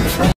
Sinatra.